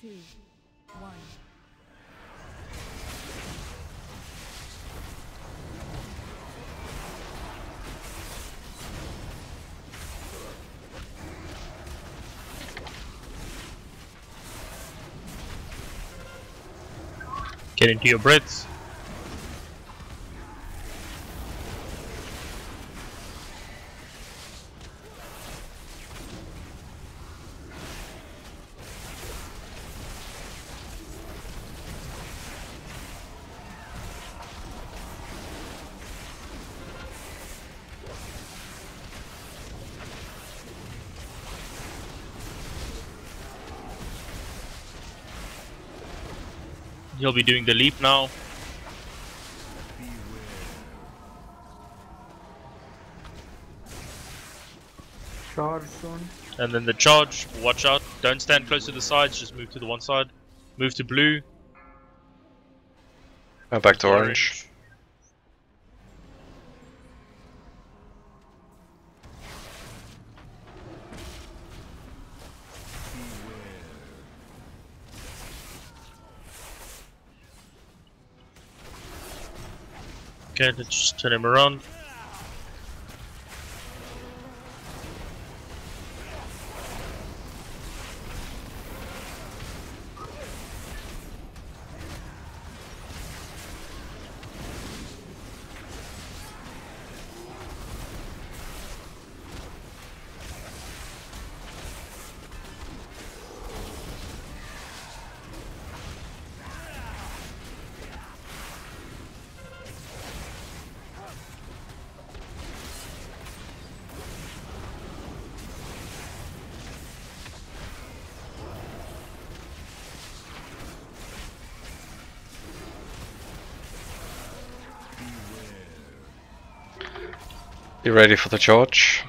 two, one. Get into your breaths. He'll be doing the leap now. Charge soon. And then the charge, watch out. Don't stand close to the sides, just move to the one side. Move to blue. Now back to orange. Okay, let's just turn him around. Be ready for the charge.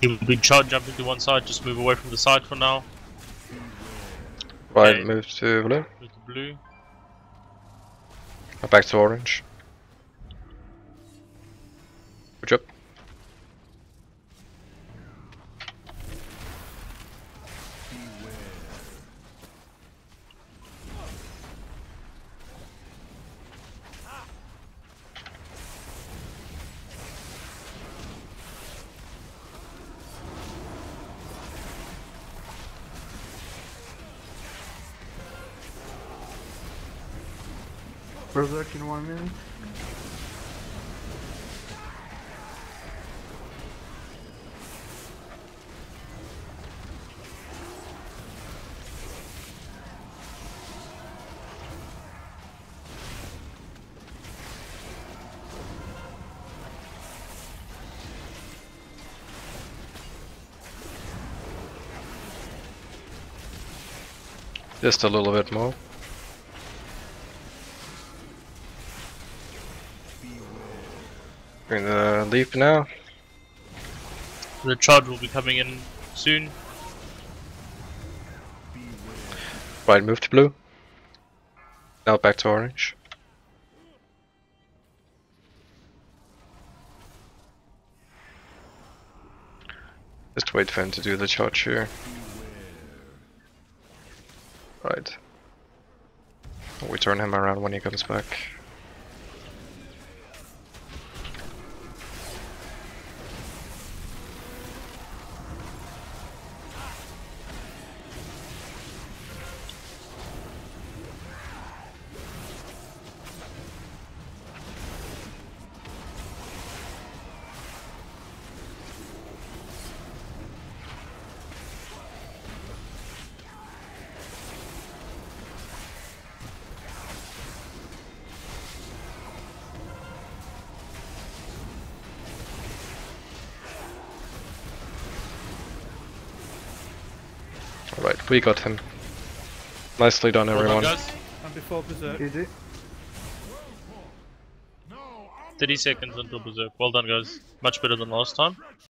He will be charge jumping to one side, just move away from the side for now. Right, Okay. move to blue. Move to blue. Back to orange. Good job. Berserk in one minute. Just a little bit more. The leap now. The charge will be coming in soon. Right, move to blue. Now back to orange. Just wait for him to do the charge here. Right. We turn him around when he comes back. We got him. Nicely done Well done, everyone. guys. And before Berserk. GG. 30 seconds until Berserk. Well done, guys. Much better than last time.